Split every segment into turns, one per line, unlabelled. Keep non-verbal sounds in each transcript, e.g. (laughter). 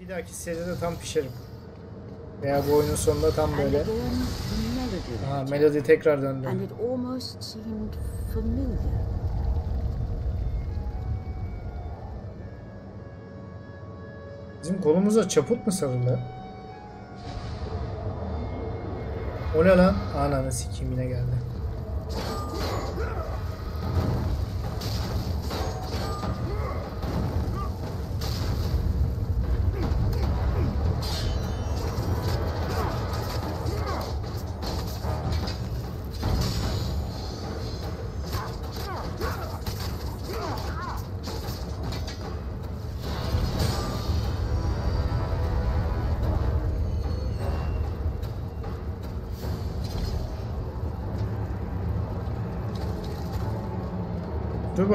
Bir dahaki seride tam pişerim. Veya bu oyunun sonunda tam böyle. Aa, melodi tekrar döndü. Bizim kolumuza çaput mu sarılı? O ne lan? Ananı sikeyim yine geldi.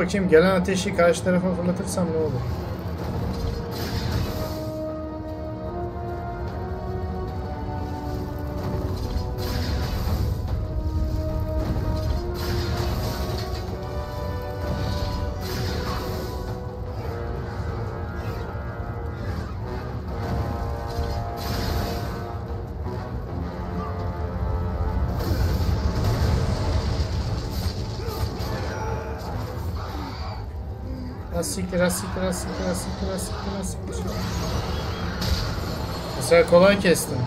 Bakayım gelen ateşi karşı tarafa fırlatırsam ne olur? Asiktir, asiktir, asiktir, asiktir, asiktir, asiktir. Mesela kolay kestim.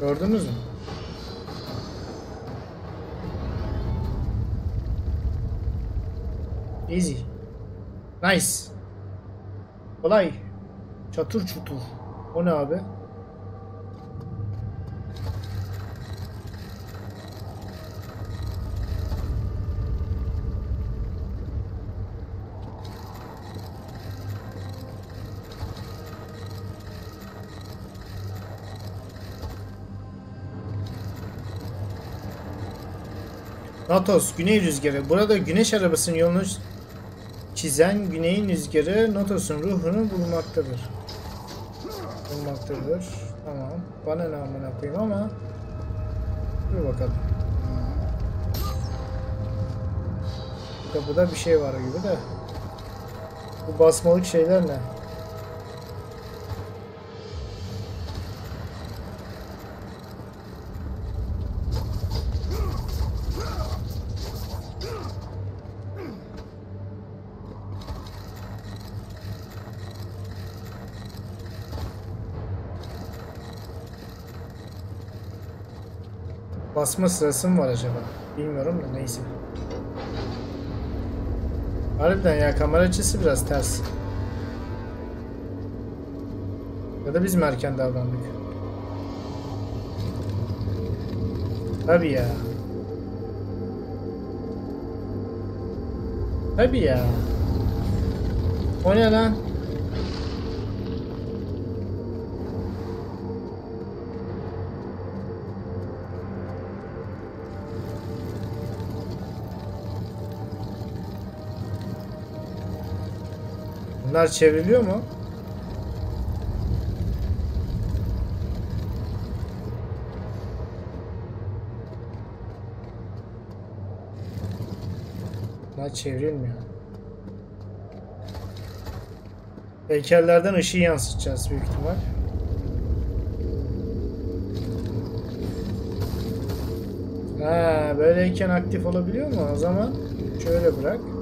Gördünüz mü? Easy. Nice. Kolay. Çatır çutur. O ne abi? Natos, güney rüzgarı. Burada güneş arabasının yolunu çizen güneyin rüzgarı Natos'un ruhunu bulmaktadır. Bulmaktadır. Tamam. Bana ne amına koyayım ama dur bakalım. Kapıda bir şey var gibi de. Bu basmalık şeyler ne? Basma sırası mı var acaba? Bilmiyorum da neyse. Harbiden ya kamera açısı biraz ters. Ya da biz mi erken davrandık? Tabii ya. Tabii ya. O ne lan? Bunlar çevriliyor mu? Bunlar çevrilmiyor. Heykellerden ışığı yansıtacağız büyük ihtimal. Ha, böyleyken aktif olabiliyor mu? O zaman şöyle bırak.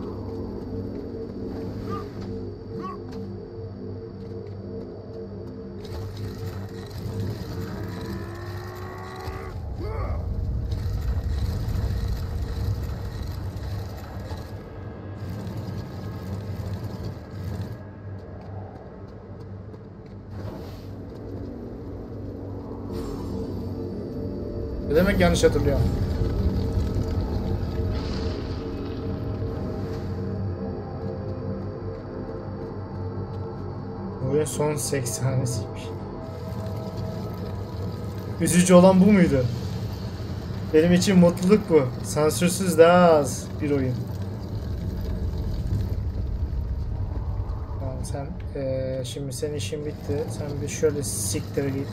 Ne demek yanlış hatırlıyorum? Oyun son 80 tanesiymiş. Üzücü olan bu muydu? Benim için mutluluk bu. Sansürsüz daha az bir oyun. Tamam sen eee, şimdi senin işin bitti. Sen bir şöyle siktir git.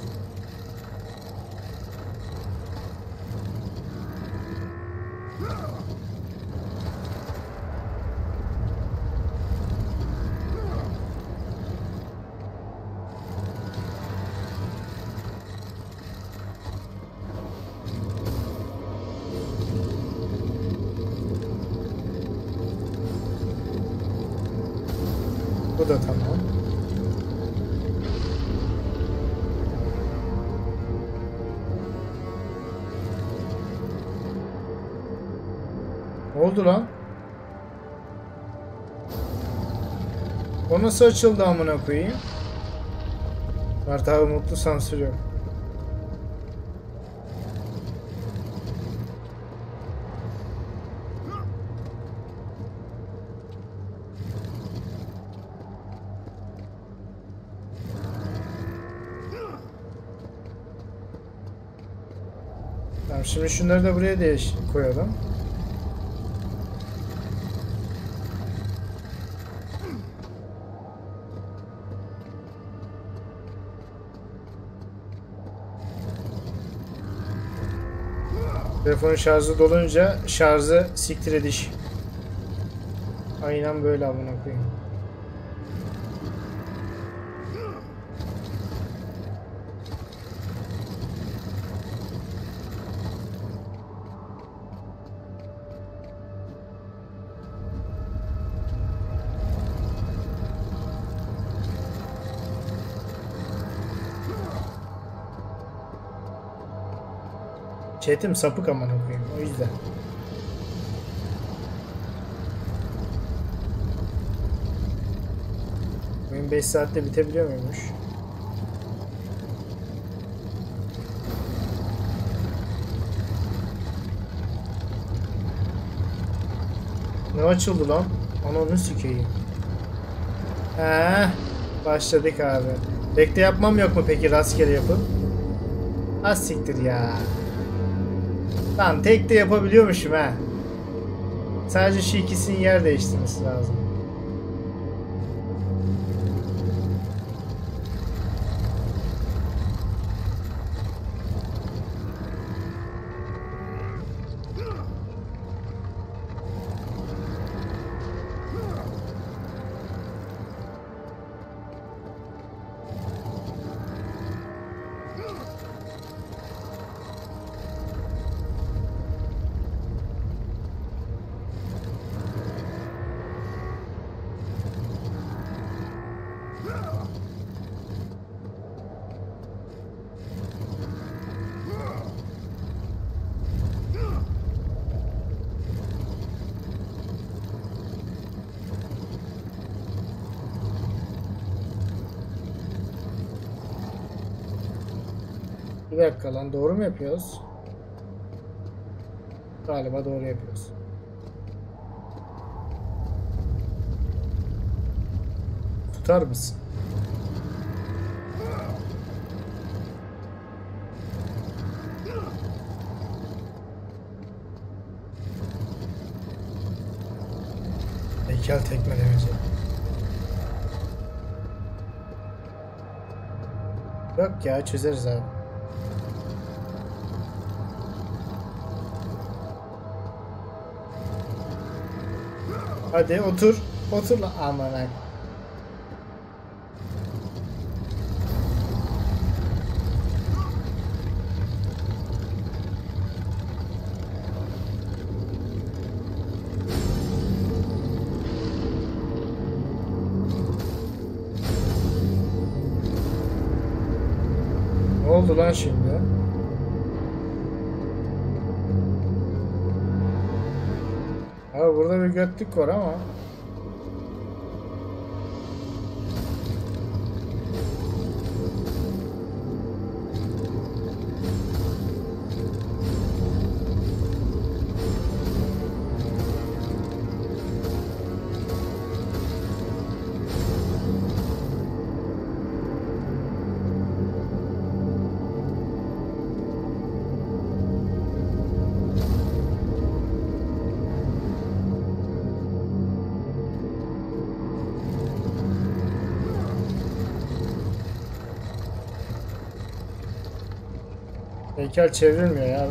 Da tamam. Oldu lan? O nasıl açıldı amına koyayım? Mert abi mutlu sansür şimdi şunları da buraya değiş koyalım. Telefonun şarjı dolunca şarjı siktir ediş. Aynen böyle amına koyayım. Chat'im sapık amına koyayım o yüzden. Oyun 5 saatte bitebiliyor muymuş? Ne açıldı lan? Ananı sikeyim. He, başladık abi. Bekle yapmam yok mu peki rastgele yapıp? Az siktir ya. Lan tek de yapabiliyormuşum ha. Sadece şu ikisinin yer değiştirmesi lazım. Doğru mu yapıyoruz? Galiba doğru yapıyoruz. Tutar mısın? Heykel tekmelemeci. Yok ya çözeriz abi. Hadi otur. Otur lan aman burada bir Heykel çevrilmiyor ya.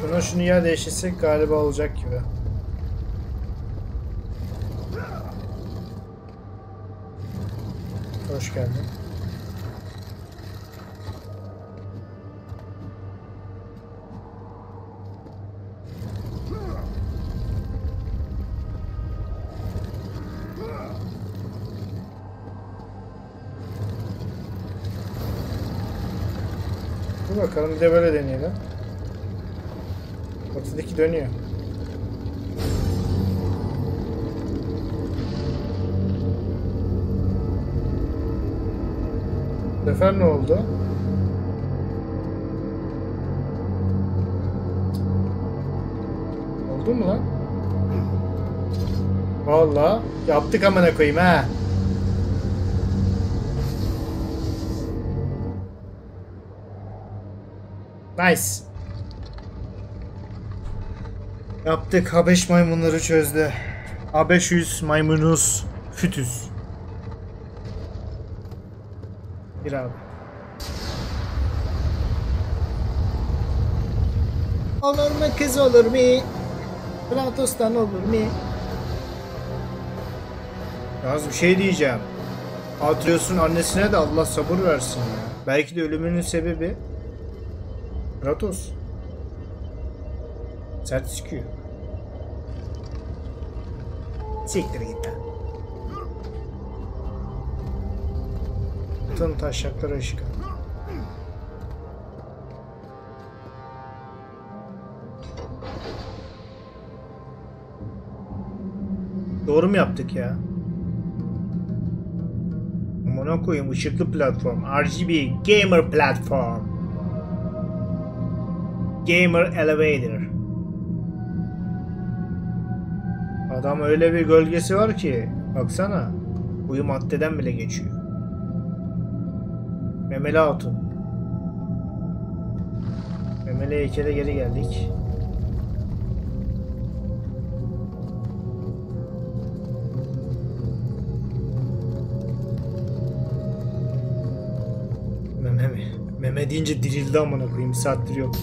Şuna şunu yer değiştirsek galiba olacak gibi. Hoş geldin. Dur bakalım bir de böyle deneyelim. 32 dönüyor. Bu sefer ne oldu? Oldu mu lan? Vallahi yaptık amına koyayım ha. Nice. Yaptık. Habeş maymunları çözdü. Habeşüs maymunus fütüs. Bir abi. Olur mu kız olur mu? Platos'tan olur mu? Yalnız bir şey diyeceğim. Atreus'un annesine de Allah sabır versin ya. Belki de ölümünün sebebi Kratos. Sert sıkıyor. Siktir git lan. Bütün taşakları ışık. Doğru mu yaptık ya? Amına koyayım ışıklı platform. RGB gamer platform. Gamer elevator. Adam öyle bir gölgesi var ki baksana. Uyu maddeden bile geçiyor. Memeli Hatun. Memeli heykele geri geldik. Meme mi? Meme deyince dirildi amına koyayım. Saattir yok.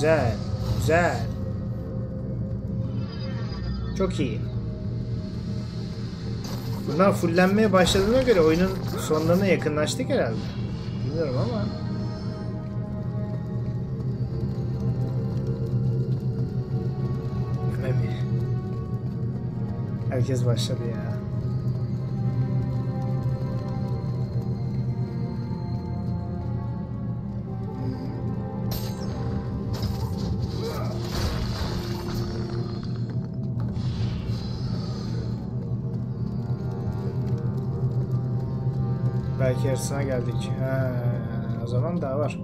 Güzel. Güzel. Çok iyi. Bunlar fullenmeye başladığına göre oyunun sonlarına yakınlaştık herhalde. Bilmiyorum ama. Meme. Herkes başladı ya. Belki yarısına geldik. Ha, o zaman daha var.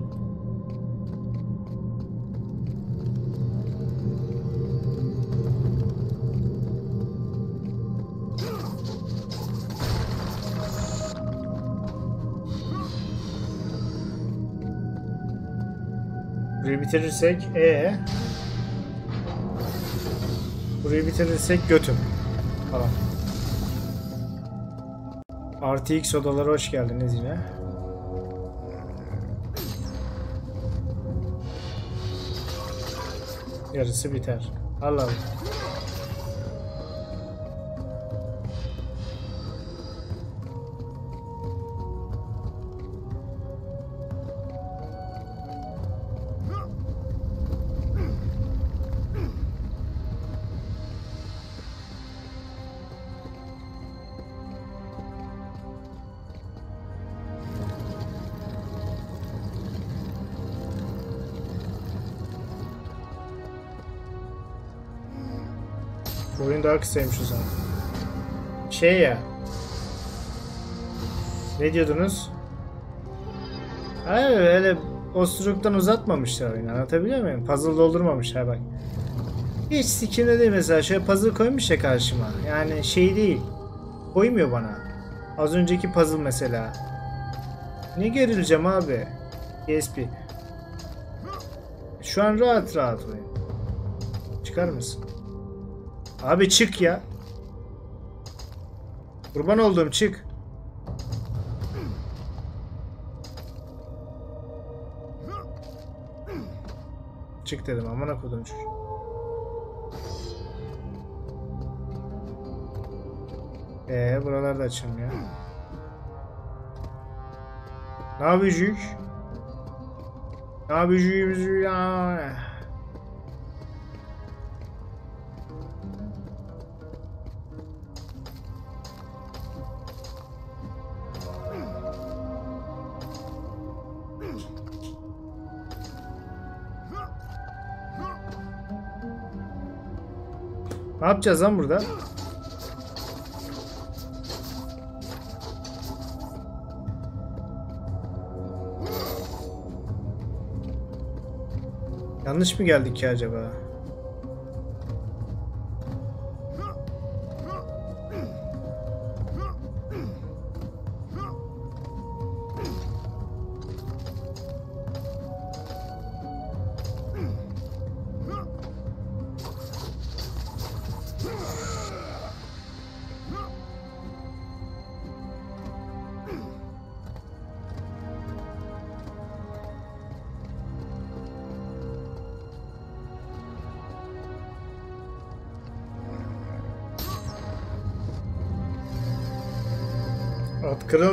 Burayı bitirirsek e Burayı bitirirsek götüm falan. RTX odalara hoş geldiniz yine. Yarısı biter. Allah. Daha kısaymış o zaman. Şey ya. Ne diyordunuz? Hayır öyle osuruktan uzatmamışlar oyunu anlatabiliyor muyum? Puzzle doldurmamışlar bak. Hiç sikimde değil mesela şöyle puzzle koymuş ya karşıma. Yani şey değil. Koymuyor bana. Az önceki puzzle mesela. Ne gerileceğim abi? ESP. Şu an rahat rahat oyun. Çıkar mısın? Abi çık ya. Kurban olduğum çık. Çık dedim amına kodum çocuk. Ee buralarda açılmıyor. Ne yapacak? Ne yapacağız ya? Ne yapacağız lan burada? Yanlış mı geldik ki acaba?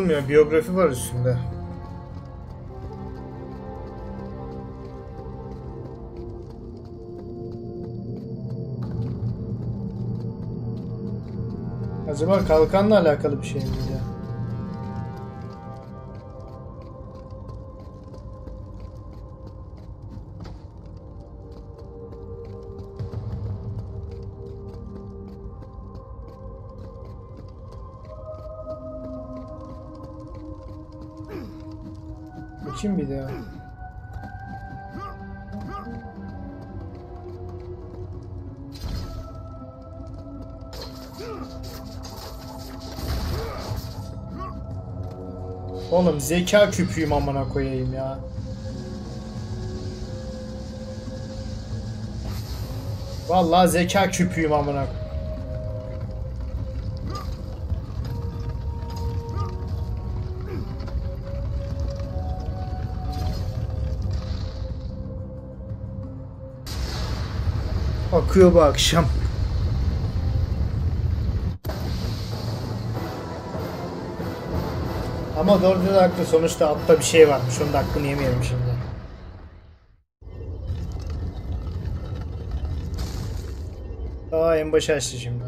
At kırılmıyor. Biyografi var üstünde. Acaba kalkanla alakalı bir şey mi Bakayım bir daha. Oğlum zeka küpüyüm amına koyayım ya. Vallahi zeka küpüyüm amına koyayım. Akıyor bu akşam. Ama doğru da haklı. Sonuçta altta bir şey varmış. Onun da hakkını yemeyelim şimdi. Aa en başı açtı şimdi.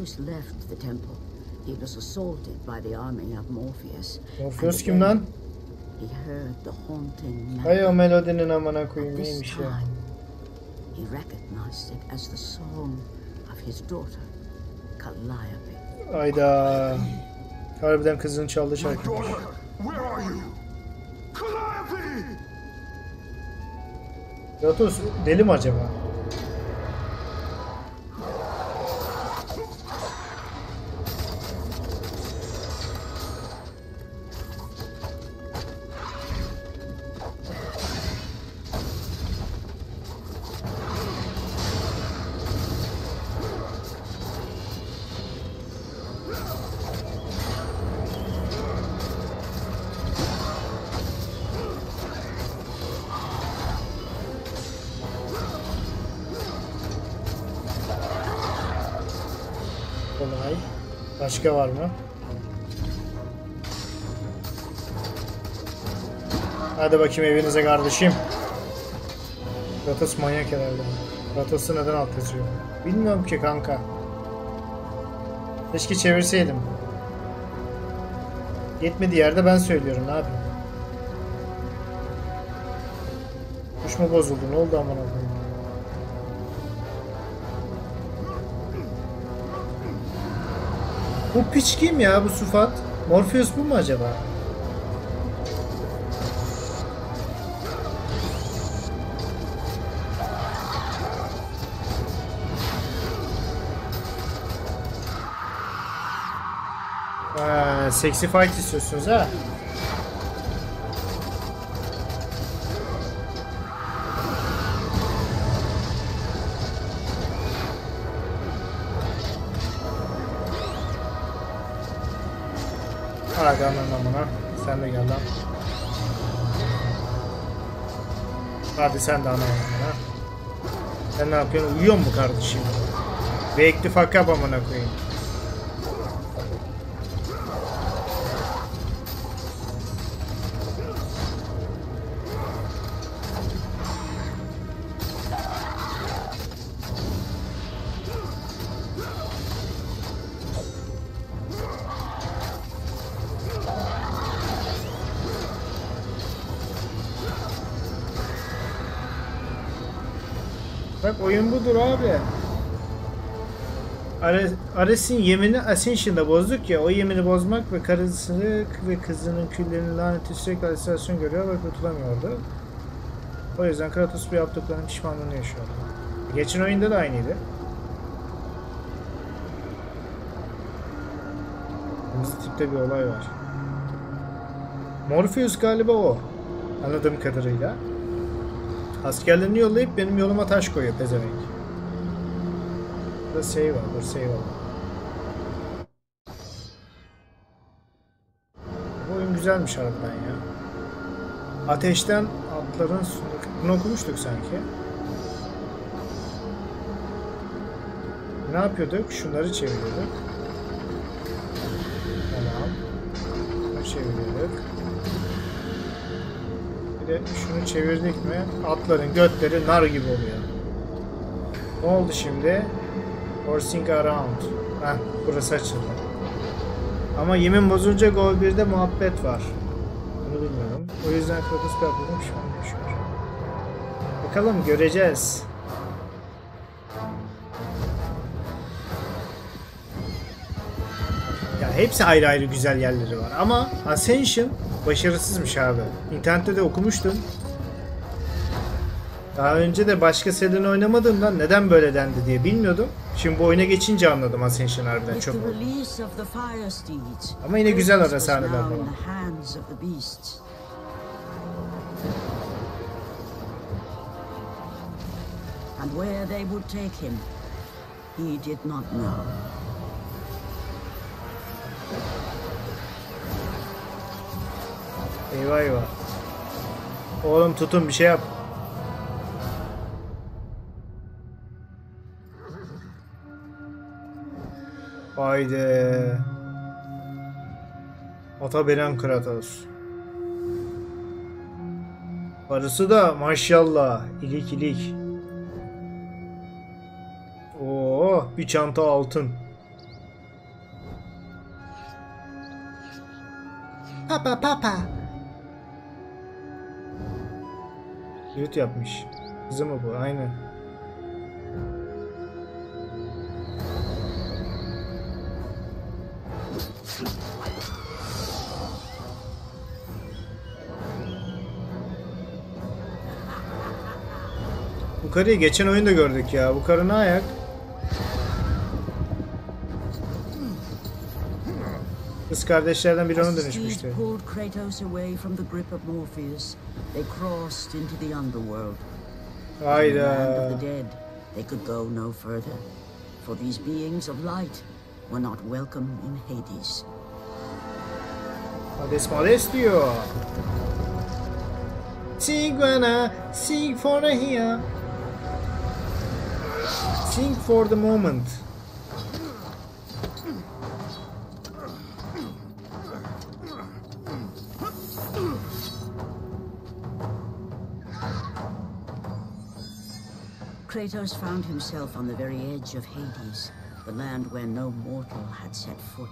Kratos left the temple, he was assaulted by the army of Morpheus.
Morpheus kim lan?
He heard the haunting
Hay o melodinin amına koyayım
This
neymiş ya.
time, he recognized it as the song of his daughter, Calliope.
Ayda. Harbiden kızın çaldığı
My
şarkı.
daughter, where are you? Calliope!
Kratos deli mi acaba? Başka var mı? Hadi bakayım evinize kardeşim. Kratos manyak herhalde. Kratos'u neden alt yazıyor? Bilmiyorum ki kanka. Keşke çevirseydim. Yetmediği yerde ben söylüyorum yapayım. Kuş mu bozuldu? Ne oldu aman Allah'ım? Bu piç kim ya bu Sufat? Morpheus bu mu acaba? Ha, sexy fight istiyorsunuz ha? Hadi sen de ana amına. Sen ne yapıyorsun? Uyuyor mu kardeşim? The fuck up amına koyayım. Oyun budur abi. Ares- Ares'in yemini Ascension'da bozduk ya. O yemini bozmak ve karısı ve kızının küllerinin laneti sürekli halüsinasyon görüyor ve kurtulamıyordu. O yüzden Kratos bu yaptıklarının pişmanlığını yaşıyordu. Geçen oyunda da aynıydı. Kırmızı tipte bir olay var. Morpheus galiba o. Anladığım kadarıyla. Askerlerini yollayıp benim yoluma taş koyuyor pezevenk. Burada save var. Dur save var. Bu oyun güzelmiş harbiden ya. Ateşten atların Bunu okumuştuk sanki. Ne yapıyorduk? Şunları çeviriyorduk. Tamam. Çeviriyorduk. De şunu çevirdik mi atların götleri nar gibi oluyor. Ne oldu şimdi? Horsing around. Heh, burası açıldı. Ama yemin bozulunca Gol 1'de muhabbet var. Bunu bilmiyorum. O yüzden bir yapalım şu an yaşıyor. Bakalım göreceğiz. Ya hepsi ayrı ayrı güzel yerleri var ama Ascension başarısızmış abi. İnternette de okumuştum. Daha önce de başka seriden oynamadığımdan neden böyle dendi diye bilmiyordum. Şimdi bu oyuna geçince anladım Ascension harbiden çok. Ama yine güzel ara sahneler falan.
And where they would take him, he did not know.
Eyvah eyvah. Oğlum tutun bir şey yap. Haydi. Ata Beren Kratos. Karısı da maşallah ilik ilik. Oo, bir çanta altın. Papa papa. Flüt yapmış. Kızı mı bu? Aynen. Bu karıyı geçen oyunda gördük ya. Bu karı ne ayak? Kız kardeşlerden biri ona dönüşmüştü.
Steed pulled Kratos away from the grip of Morpheus, they crossed into the underworld. In the land of the dead, they could go no further, for these beings of light were not welcome in Hades.
Hades Mades diyor. Sing sing for the here. Sing for the moment.
Kratos found himself on the very edge of Hades, the land where no mortal had set foot.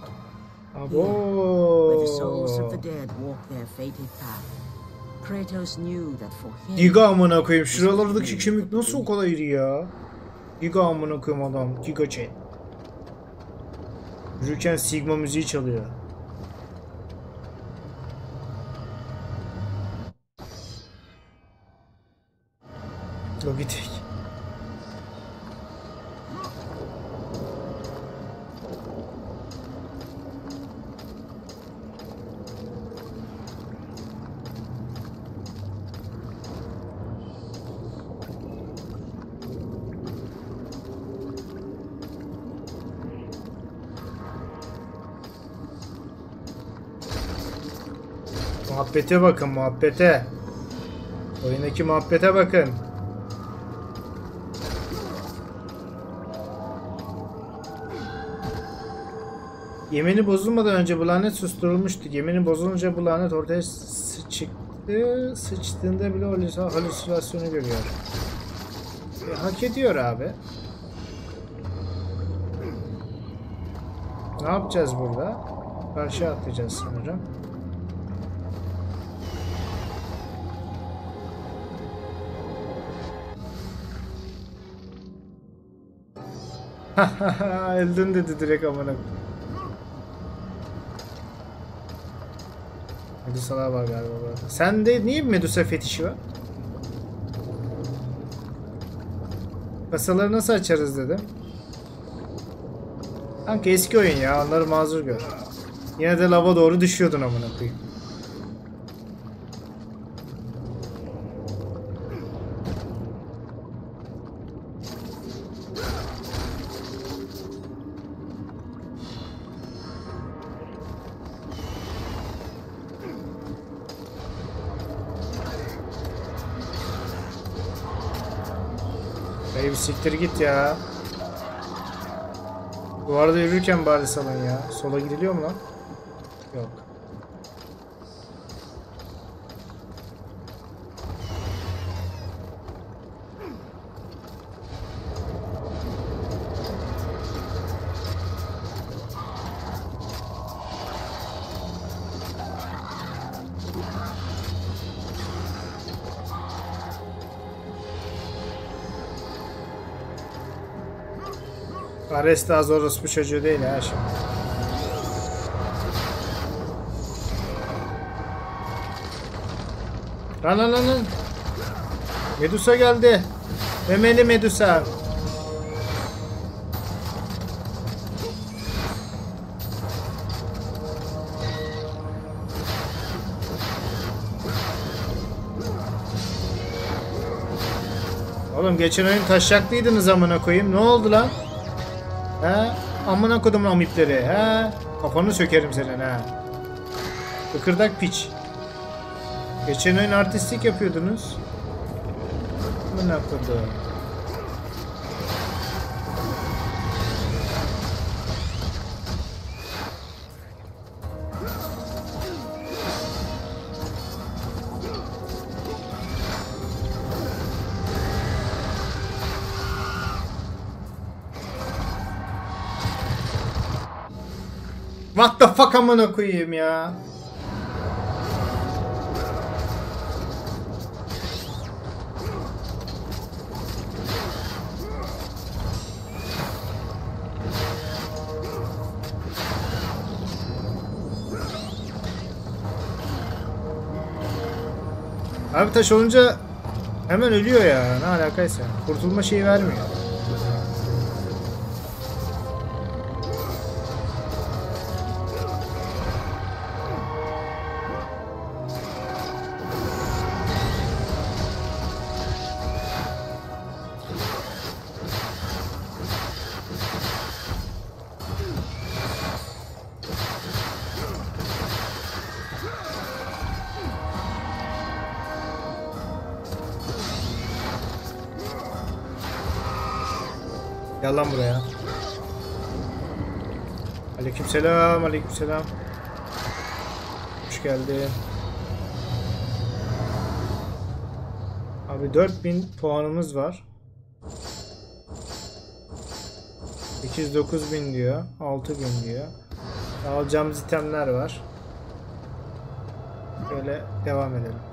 Where the souls of the dead walk their fated path. Kratos knew that for him,
Giga amına koyayım. Şuralardaki kemik nasıl o kadar iri ya? Giga amına koyayım adam. Giga chat. Yürürken Sigma müziği çalıyor. Logitech. Muhabbete bakın muhabbete. Oyundaki muhabbete bakın. Yemini bozulmadan önce bu lanet susturulmuştu. Yemini bozulunca bu lanet ortaya sı- çıktı. Sıçtığında bile halüs- halüsinasyonu görüyor. E, hak ediyor abi. Ne yapacağız burada? Karşıya atlayacağız sanırım. (laughs) Öldün dedi direkt amına. Medusalar var galiba burada. Sende niye Medusa fetişi var? Kasaları nasıl açarız dedim. Kanka eski oyun ya onları mazur gör. Yine de lava doğru düşüyordun amına koyayım. Dayı siktir git ya. Bu arada yürürken bari salın ya. Sola gidiliyor mu lan? Yok. Ares daha zor orospu çocuğu değil ha şimdi. Lan lan lan. Medusa geldi. Memeli Medusa. Oğlum geçen oyun taşaklıydınız amına koyayım. Ne oldu lan? He? Amına kodumun amipleri. He? Kafanı sökerim senin ha. Kıkırdak piç. Geçen oyun artistlik yapıyordunuz. Amına kodum. What the fuck amına koyayım ya. Abi taş olunca hemen ölüyor ya. Ne alakaysa. Kurtulma şeyi vermiyor. Aleykümselam, aleykümselam. Hoş geldin. Abi 4000 puanımız var. 800 bin diyor. 6000 diyor. Alacağımız itemler var. Böyle devam edelim.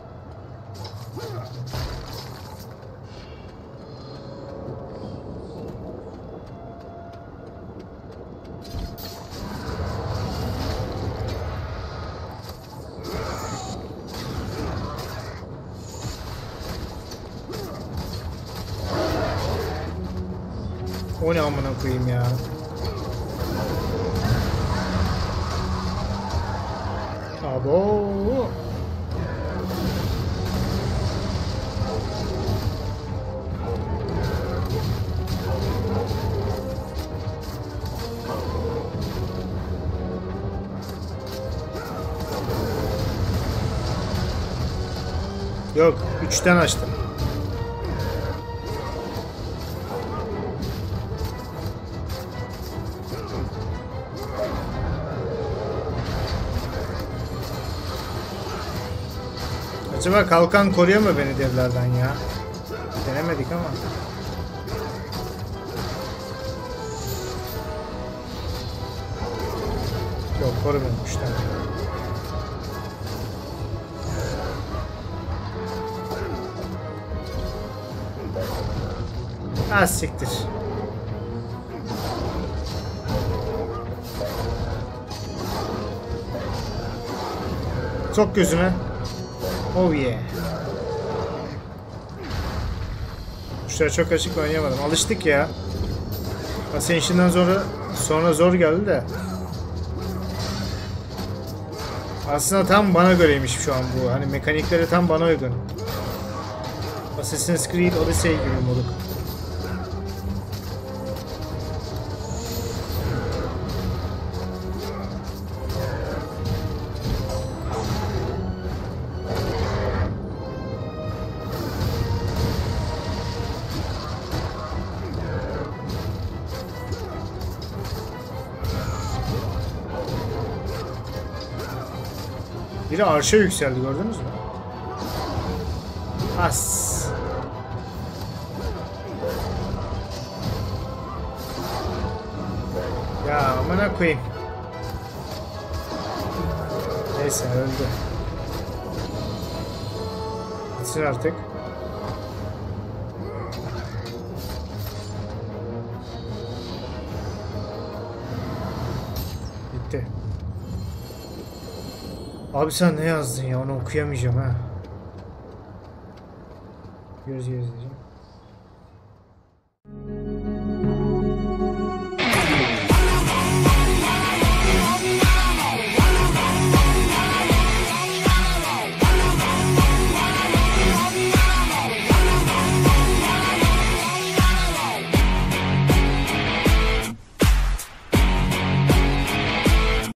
O ne amına koyayım ya. Abo. Yok, üçten açtım. Acaba kalkan koruyor mu beni devlerden ya? Denemedik ama. Yok korumuyormuş tamam. Az siktir. Sok gözüme. Oh yeah. Tuşlara çok açık oynayamadım. Alıştık ya. Ascension'dan sonra sonra zor geldi de. Aslında tam bana göreymiş şu an bu. Hani mekanikleri tam bana uygun. Assassin's Creed Odyssey gibi moruk. Biri arşa yükseldi gördünüz mü? As. Ya amına koyayım. Neyse öldü. Gitsin artık. Abi sen ne yazdın ya onu okuyamayacağım ha. Göz diyeceğim.